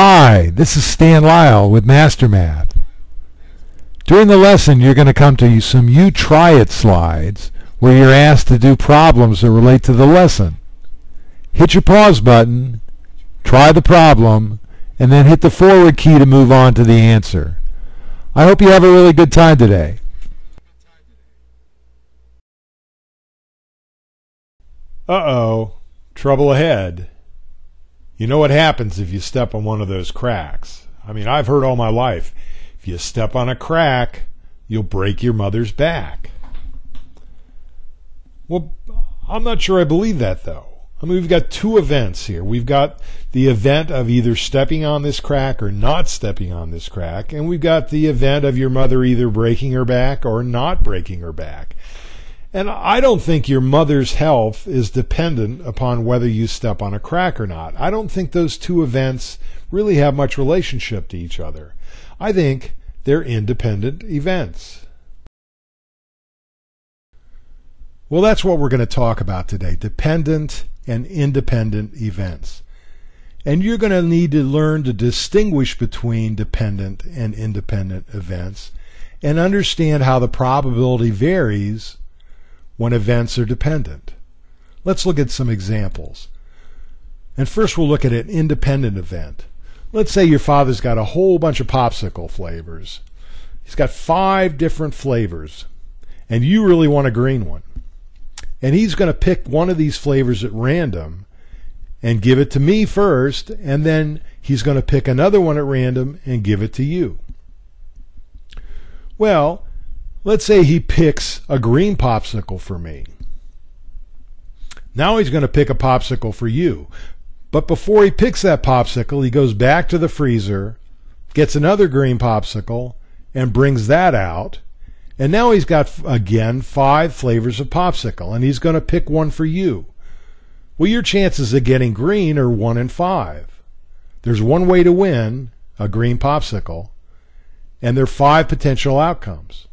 Hi, this is Stan Lisle with MasterMath. During the lesson, you're going to come to some You Try It slides where you're asked to do problems that relate to the lesson. Hit your pause button, try the problem, and then hit the forward key to move on to the answer. I hope you have a really good time today. Uh-oh, trouble ahead. You know what happens if you step on one of those cracks. I mean, I've heard all my life, if you step on a crack, you'll break your mother's back. Well, I'm not sure I believe that though. I mean, we've got two events here. We've got the event of either stepping on this crack or not stepping on this crack, and we've got the event of your mother either breaking her back or not breaking her back. And I don't think your mother's health is dependent upon whether you step on a crack or not. I don't think those two events really have much relationship to each other. I think they're independent events. Well, that's what we're going to talk about today dependent and independent events. And you're going to need to learn to distinguish between dependent and independent events and understand how the probability varies when events are dependent. Let's look at some examples. And first we'll look at an independent event. Let's say your father's got a whole bunch of popsicle flavors. He's got five different flavors, and you really want a green one. And he's going to pick one of these flavors at random and give it to me first, and then he's going to pick another one at random and give it to you. Well, Let's say he picks a green popsicle for me. Now he's going to pick a popsicle for you. But before he picks that popsicle, he goes back to the freezer, gets another green popsicle, and brings that out. And now he's got, again, five flavors of popsicle, and he's going to pick one for you. Well, your chances of getting green are one in five. There's one way to win a green popsicle, and there are five potential outcomes.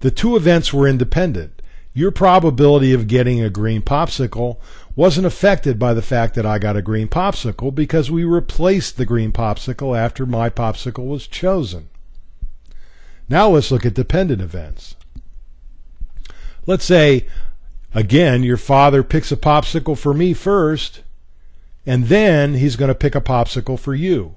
The two events were independent. Your probability of getting a green popsicle wasn't affected by the fact that I got a green popsicle because we replaced the green popsicle after my popsicle was chosen. Now let's look at dependent events. Let's say, again, your father picks a popsicle for me first, and then he's going to pick a popsicle for you.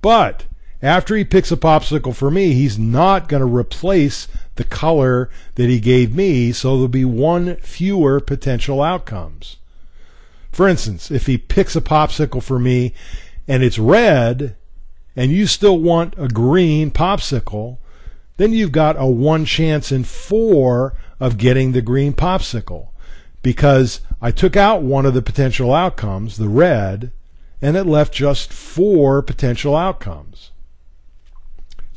But after he picks a popsicle for me, he's not going to replace the color that he gave me, so there'll be one fewer potential outcomes. For instance, if he picks a popsicle for me and it's red, and you still want a green popsicle, then you've got a one chance in four of getting the green popsicle because I took out one of the potential outcomes, the red, and it left just four potential outcomes.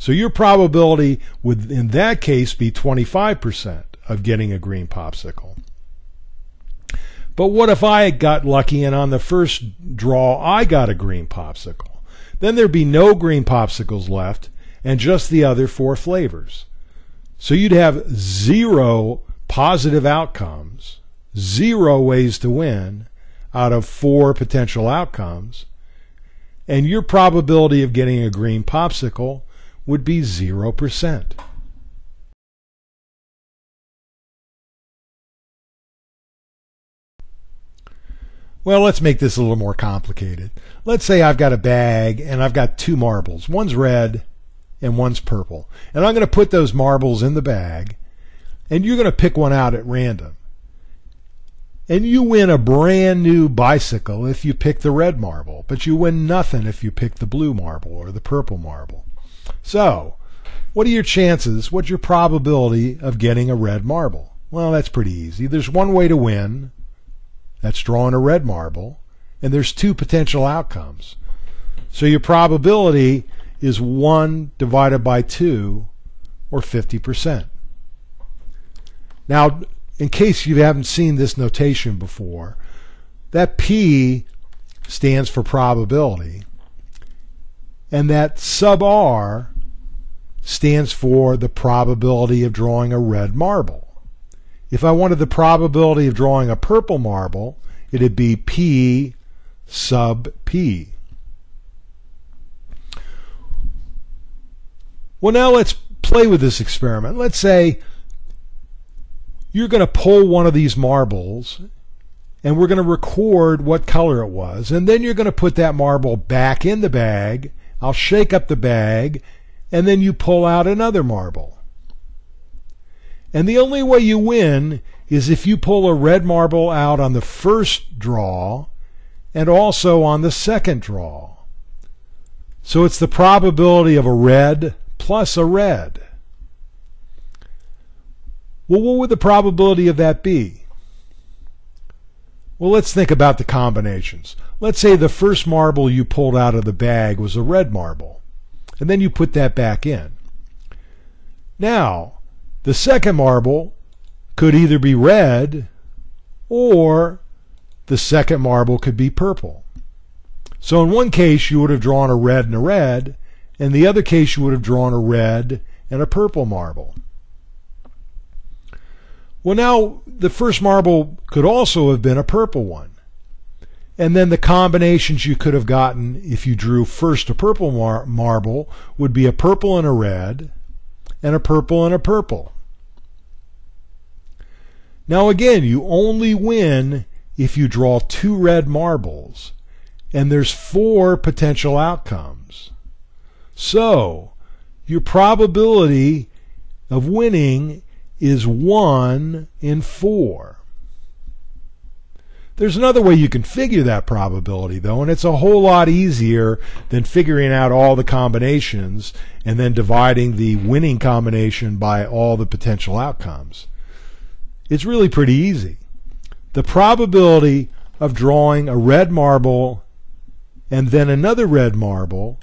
So your probability would, in that case, be 25% of getting a green popsicle. But what if I got lucky and on the first draw I got a green popsicle? Then there'd be no green popsicles left and just the other four flavors. So you'd have zero positive outcomes, zero ways to win out of four potential outcomes, and your probability of getting a green popsicle would be 0%. Well, let's make this a little more complicated. Let's say I've got a bag and I've got two marbles. One's red and one's purple. And I'm going to put those marbles in the bag and you're going to pick one out at random. And you win a brand new bicycle if you pick the red marble, but you win nothing if you pick the blue marble or the purple marble. So, what are your chances? What's your probability of getting a red marble? Well, that's pretty easy. There's one way to win. That's drawing a red marble. And there's two potential outcomes. So your probability is 1 divided by 2, or 50%. Now, in case you haven't seen this notation before, that P stands for probability and that sub R stands for the probability of drawing a red marble. If I wanted the probability of drawing a purple marble, it'd be P sub P. Well, now let's play with this experiment. Let's say you're going to pull one of these marbles and we're going to record what color it was. And then you're going to put that marble back in the bag I'll shake up the bag and then you pull out another marble. And the only way you win is if you pull a red marble out on the first draw and also on the second draw. So it's the probability of a red plus a red. Well, what would the probability of that be? Well, let's think about the combinations. Let's say the first marble you pulled out of the bag was a red marble, and then you put that back in. Now, the second marble could either be red or the second marble could be purple. So in one case you would have drawn a red and a red, in the other case you would have drawn a red and a purple marble. Well, now the first marble could also have been a purple one. And then the combinations you could have gotten if you drew first a purple mar- marble would be a purple and a red, and a purple and a purple. Now again, you only win if you draw two red marbles, and there's four potential outcomes. So, your probability of winning is 1 in 4. There's another way you can figure that probability, though, and it's a whole lot easier than figuring out all the combinations and then dividing the winning combination by all the potential outcomes. It's really pretty easy. The probability of drawing a red marble and then another red marble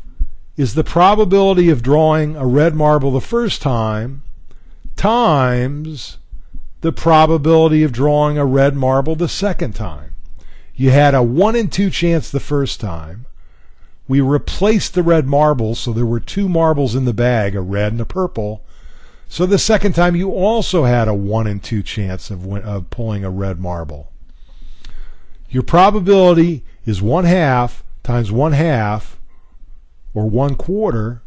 is the probability of drawing a red marble the first time times the probability of drawing a red marble the second time. You had a 1 in 2 chance the first time. We replaced the red marbles, so there were two marbles in the bag, a red and a purple. So the second time you also had a 1 in 2 chance of, of pulling a red marble. Your probability is 1 half times 1 half, or 1 quarter,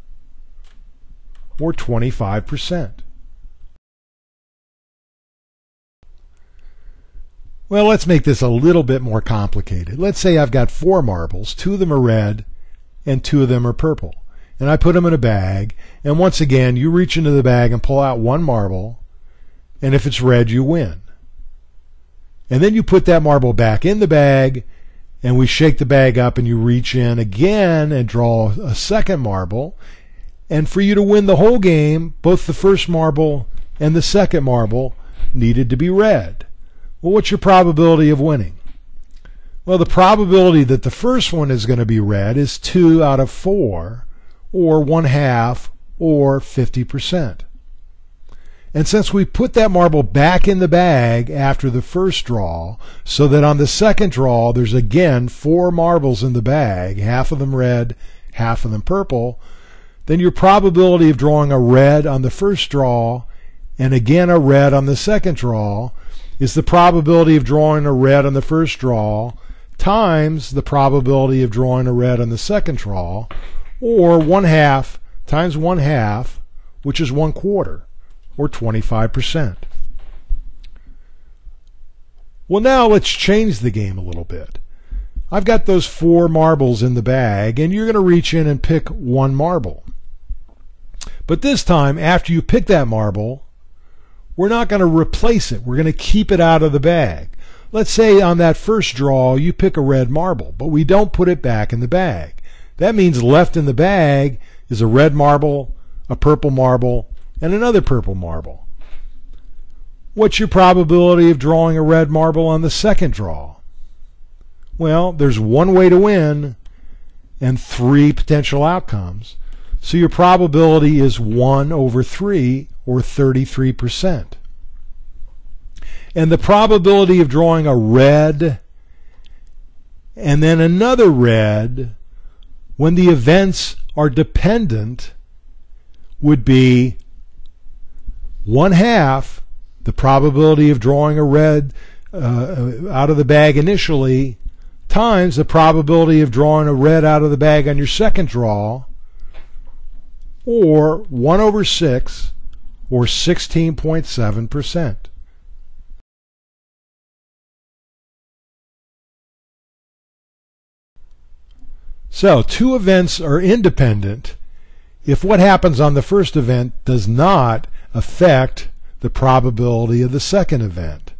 or 25%. Well, let's make this a little bit more complicated. Let's say I've got four marbles, two of them are red and two of them are purple. And I put them in a bag, and once again, you reach into the bag and pull out one marble, and if it's red, you win. And then you put that marble back in the bag, and we shake the bag up, and you reach in again and draw a second marble. And for you to win the whole game, both the first marble and the second marble needed to be red. Well, what's your probability of winning? Well, the probability that the first one is going to be red is 2 out of 4, or 1 half, or 50%. And since we put that marble back in the bag after the first draw, so that on the second draw there's again four marbles in the bag, half of them red, half of them purple, then your probability of drawing a red on the first draw and again a red on the second draw is the probability of drawing a red on the first draw times the probability of drawing a red on the second draw, or one half times one half, which is one quarter, or 25%. Well, now let's change the game a little bit. I've got those four marbles in the bag, and you're going to reach in and pick one marble. But this time, after you pick that marble, we're not going to replace it. We're going to keep it out of the bag. Let's say on that first draw you pick a red marble, but we don't put it back in the bag. That means left in the bag is a red marble, a purple marble, and another purple marble. What's your probability of drawing a red marble on the second draw? Well, there's one way to win and three potential outcomes. So your probability is 1 over 3 or 33%. And the probability of drawing a red and then another red when the events are dependent would be one half the probability of drawing a red uh, out of the bag initially times the probability of drawing a red out of the bag on your second draw or 1 over 6, or 16.7%. So, two events are independent if what happens on the first event does not affect the probability of the second event.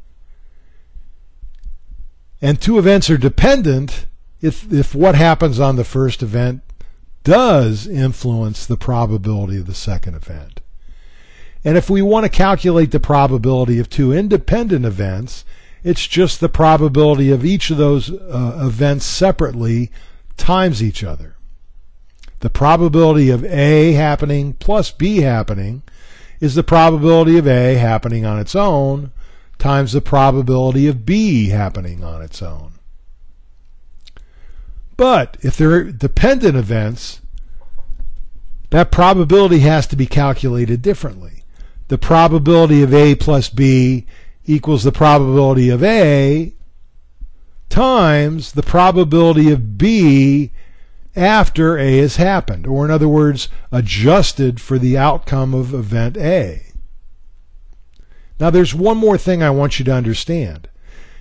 And two events are dependent if, if what happens on the first event does influence the probability of the second event. And if we want to calculate the probability of two independent events, it's just the probability of each of those uh, events separately times each other. The probability of A happening plus B happening is the probability of A happening on its own times the probability of B happening on its own. But if they're dependent events, that probability has to be calculated differently. The probability of A plus B equals the probability of A times the probability of B after A has happened, or in other words, adjusted for the outcome of event A. Now, there's one more thing I want you to understand,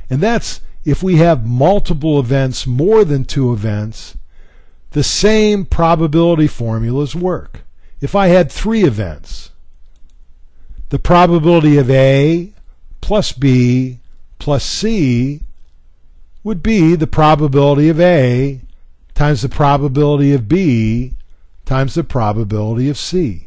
and that's if we have multiple events, more than two events, the same probability formulas work. If I had three events, the probability of A plus B plus C would be the probability of A times the probability of B times the probability of C.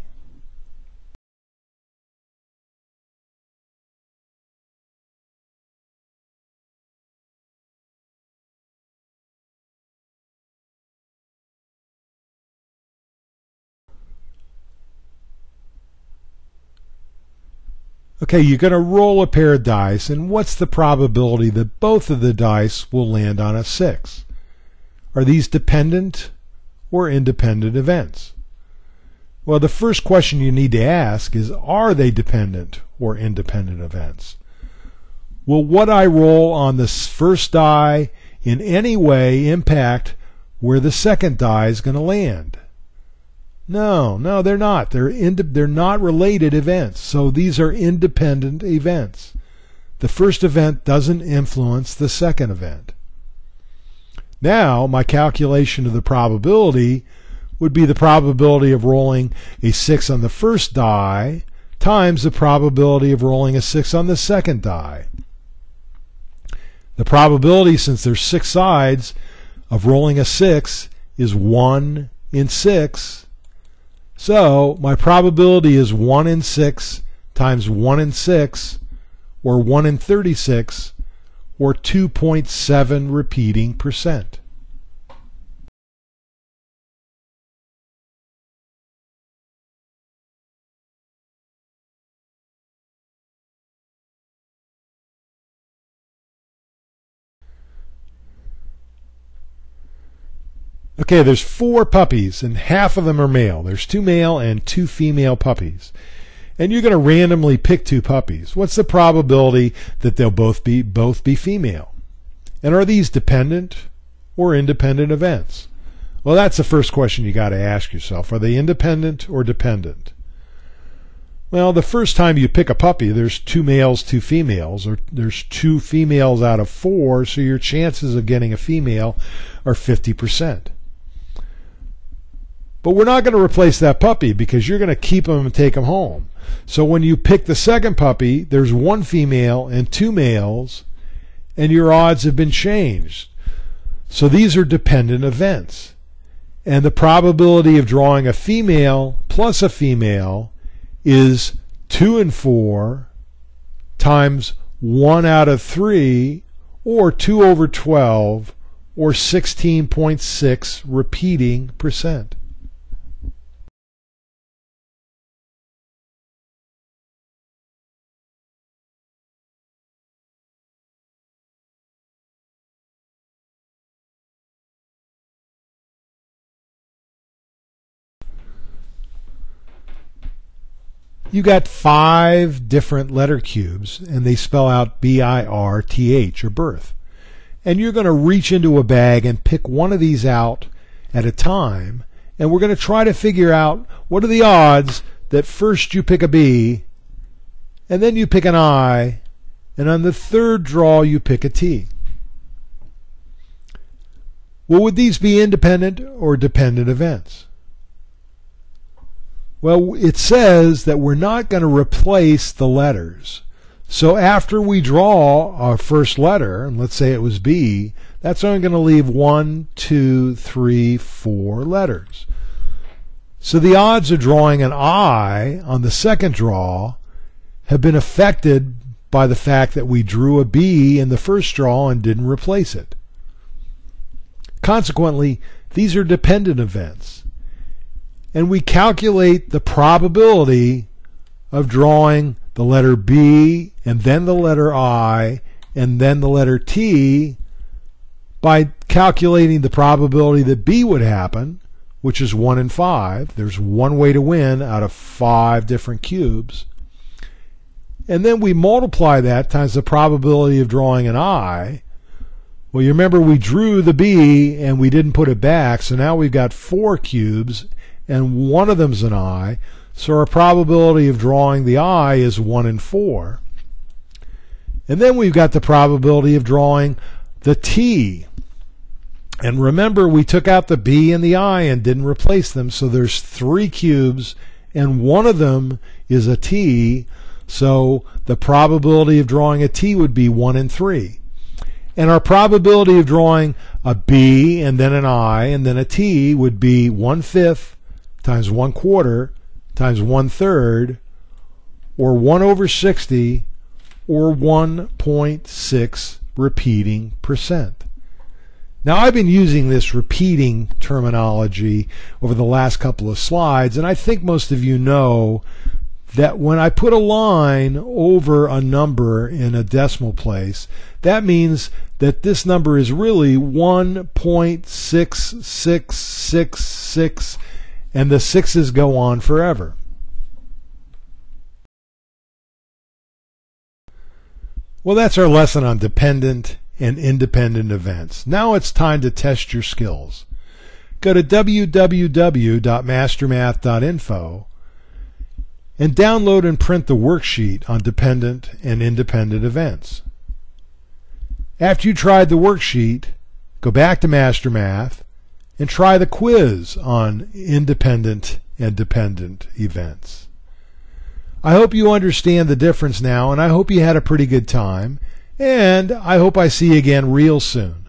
Okay, you're going to roll a pair of dice, and what's the probability that both of the dice will land on a 6? Are these dependent or independent events? Well, the first question you need to ask is Are they dependent or independent events? Will what I roll on the first die in any way impact where the second die is going to land? No, no, they're not. They're they're not related events. So these are independent events. The first event doesn't influence the second event. Now, my calculation of the probability would be the probability of rolling a 6 on the first die times the probability of rolling a 6 on the second die. The probability, since there's six sides, of rolling a 6 is 1 in 6 so my probability is 1 in 6 times 1 in 6, or 1 in 36, or 2.7 repeating percent. Okay, there's four puppies, and half of them are male. There's two male and two female puppies. And you're going to randomly pick two puppies. What's the probability that they'll both be both be female? And are these dependent or independent events? Well, that's the first question you got to ask yourself. Are they independent or dependent? Well, the first time you pick a puppy, there's two males, two females, or there's two females out of four, so your chances of getting a female are 50%. But we're not going to replace that puppy because you're going to keep them and take them home. So when you pick the second puppy, there's one female and two males, and your odds have been changed. So these are dependent events. And the probability of drawing a female plus a female is 2 and 4 times 1 out of 3, or 2 over 12, or 16.6 repeating percent. You got five different letter cubes and they spell out B I R T H or birth. And you're going to reach into a bag and pick one of these out at a time and we're going to try to figure out what are the odds that first you pick a B, and then you pick an I, and on the third draw you pick a T. Well, would these be independent or dependent events? Well, it says that we're not going to replace the letters. So after we draw our first letter, and let's say it was B, that's only going to leave one, two, three, four letters. So the odds of drawing an I on the second draw have been affected by the fact that we drew a B in the first draw and didn't replace it. Consequently, these are dependent events. And we calculate the probability of drawing the letter B and then the letter I and then the letter T by calculating the probability that B would happen, which is 1 in 5. There's one way to win out of five different cubes. And then we multiply that times the probability of drawing an I. Well, you remember we drew the B and we didn't put it back, so now we've got four cubes and one of them's an I. So our probability of drawing the I is 1 in 4. And then we've got the probability of drawing the T. And remember, we took out the B and the I and didn't replace them, so there's three cubes, and one of them is a T, so the probability of drawing a T would be 1 in 3. And our probability of drawing a B and then an I and then a T would be 1 fifth times 1 quarter times 1 third or 1 over 60 or 1.6 repeating percent. Now, I've been using this repeating terminology over the last couple of slides, and I think most of you know that when I put a line over a number in a decimal place, that means that this number is really 1.6666, and the sixes go on forever. Well, that's our lesson on dependent and independent events. Now it's time to test your skills. Go to www.mastermath.info and download and print the worksheet on dependent and independent events. After you tried the worksheet, go back to MasterMath and try the quiz on independent and dependent events. I hope you understand the difference now, and I hope you had a pretty good time. And I hope I see you again real soon.